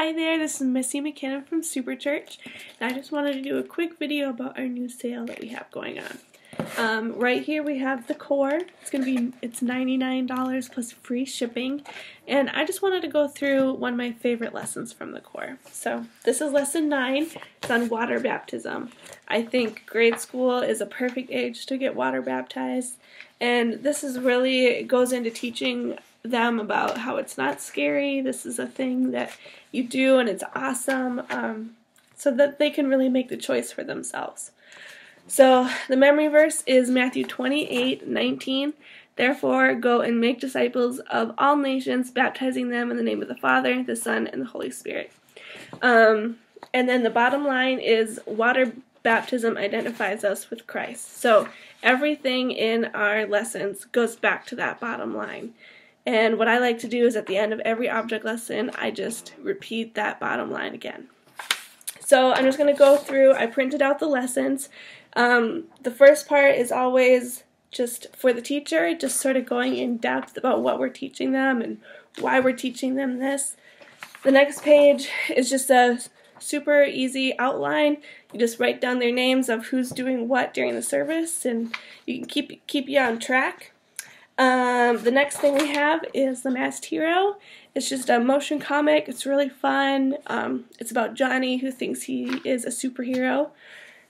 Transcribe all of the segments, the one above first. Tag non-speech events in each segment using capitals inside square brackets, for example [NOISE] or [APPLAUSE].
Hi there, this is Missy McKinnon from Super Church, and I just wanted to do a quick video about our new sale that we have going on. Um, right here we have the core. It's gonna be it's $99 plus free shipping, and I just wanted to go through one of my favorite lessons from the core. So this is lesson nine. It's on water baptism. I think grade school is a perfect age to get water baptized, and this is really goes into teaching them about how it's not scary. This is a thing that you do and it's awesome um, so that they can really make the choice for themselves. So the memory verse is Matthew 28 19. Therefore, go and make disciples of all nations, baptizing them in the name of the Father, the Son, and the Holy Spirit. Um, and then the bottom line is water baptism identifies us with Christ. So everything in our lessons goes back to that bottom line. And what I like to do is at the end of every object lesson, I just repeat that bottom line again. So I'm just going to go through, I printed out the lessons. Um, the first part is always just for the teacher, just sort of going in depth about what we're teaching them and why we're teaching them this. The next page is just a super easy outline. You just write down their names of who's doing what during the service and you can keep keep you on track. Um, the next thing we have is The Masked Hero. It's just a motion comic. It's really fun. Um, it's about Johnny who thinks he is a superhero.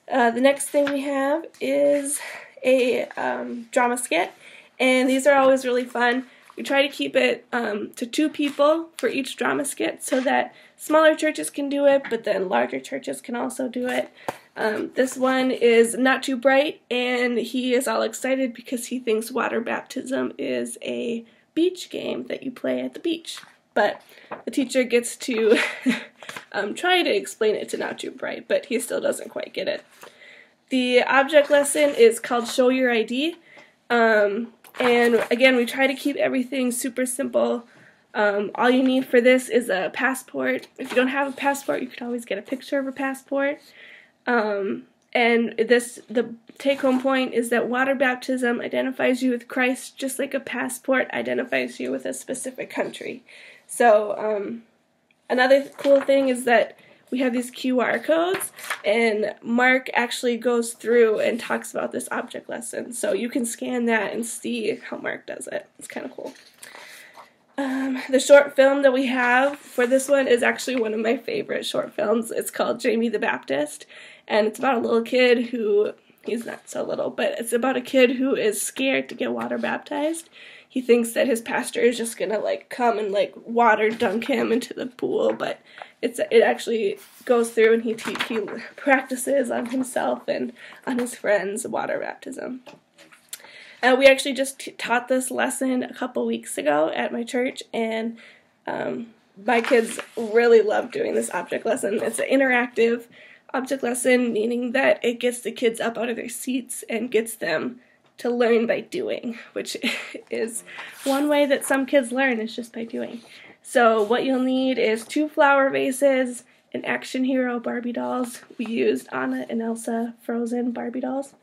Uh, the next thing we have is a um, drama skit, and these are always really fun. We try to keep it um, to two people for each drama skit so that smaller churches can do it, but then larger churches can also do it. Um, this one is not too bright, and he is all excited because he thinks water baptism is a beach game that you play at the beach. But the teacher gets to [LAUGHS] um, try to explain it to not too bright, but he still doesn't quite get it. The object lesson is called Show Your ID. Um, and again, we try to keep everything super simple. Um, all you need for this is a passport. If you don't have a passport, you could always get a picture of a passport. Um, and this the take home point is that water baptism identifies you with Christ just like a passport identifies you with a specific country. So um, another cool thing is that we have these QR codes, and Mark actually goes through and talks about this object lesson. So you can scan that and see how Mark does it. It's kind of cool. Um, the short film that we have for this one is actually one of my favorite short films. It's called Jamie the Baptist, and it's about a little kid who he's not so little, but it's about a kid who is scared to get water baptized. He thinks that his pastor is just gonna like come and like water dunk him into the pool, but it's it actually goes through and he te- he practices on himself and on his friends water baptism. Uh, we actually just t- taught this lesson a couple weeks ago at my church, and um, my kids really love doing this object lesson. It's an interactive object lesson, meaning that it gets the kids up out of their seats and gets them to learn by doing, which [LAUGHS] is one way that some kids learn is just by doing. So, what you'll need is two flower vases, an action hero Barbie dolls. We used Anna and Elsa frozen Barbie dolls,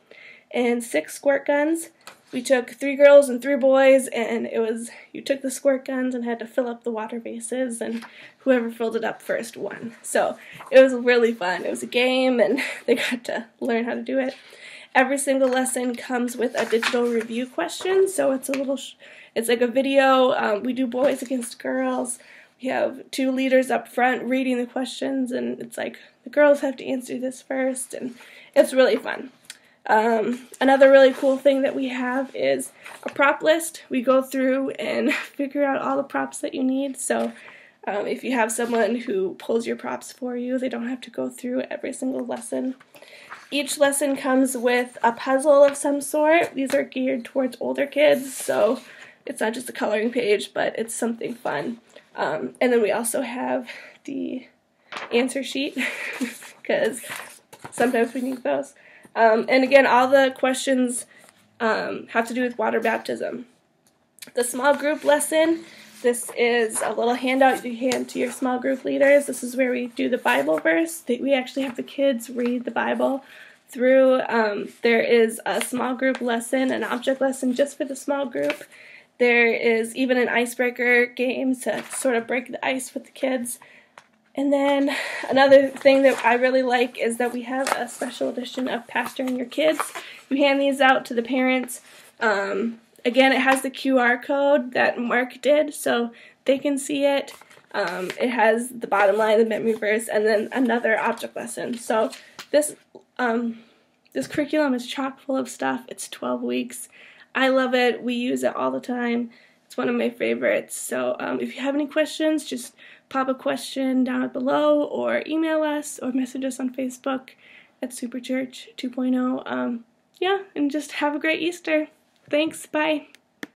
and six squirt guns we took three girls and three boys, and it was you took the squirt guns and had to fill up the water vases, and whoever filled it up first won. So it was really fun. It was a game, and [LAUGHS] they got to learn how to do it. Every single lesson comes with a digital review question, so it's a little, it's like a video. Um, we do boys against girls. We have two leaders up front reading the questions, and it's like the girls have to answer this first, and it's really fun. Um, another really cool thing that we have is a prop list. We go through and [LAUGHS] figure out all the props that you need. So um, if you have someone who pulls your props for you, they don't have to go through every single lesson. Each lesson comes with a puzzle of some sort. These are geared towards older kids, so it's not just a coloring page, but it's something fun. Um, and then we also have the answer sheet [LAUGHS] because sometimes we need those. Um, and again, all the questions um, have to do with water baptism. The small group lesson, this is a little handout you hand to your small group leaders. This is where we do the Bible verse. We actually have the kids read the Bible through. Um, there is a small group lesson, an object lesson just for the small group. There is even an icebreaker game to sort of break the ice with the kids. And then another thing that I really like is that we have a special edition of Pastor and Your Kids. We hand these out to the parents. Um, again, it has the QR code that Mark did, so they can see it. Um, it has the bottom line, the memory verse, and then another object lesson. So this um, this curriculum is chock full of stuff. It's 12 weeks. I love it. We use it all the time. It's one of my favorites. So um, if you have any questions, just pop a question down below or email us or message us on Facebook at Superchurch 2.0. Um, yeah, and just have a great Easter. Thanks. Bye.